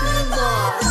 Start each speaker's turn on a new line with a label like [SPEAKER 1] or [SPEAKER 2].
[SPEAKER 1] 真的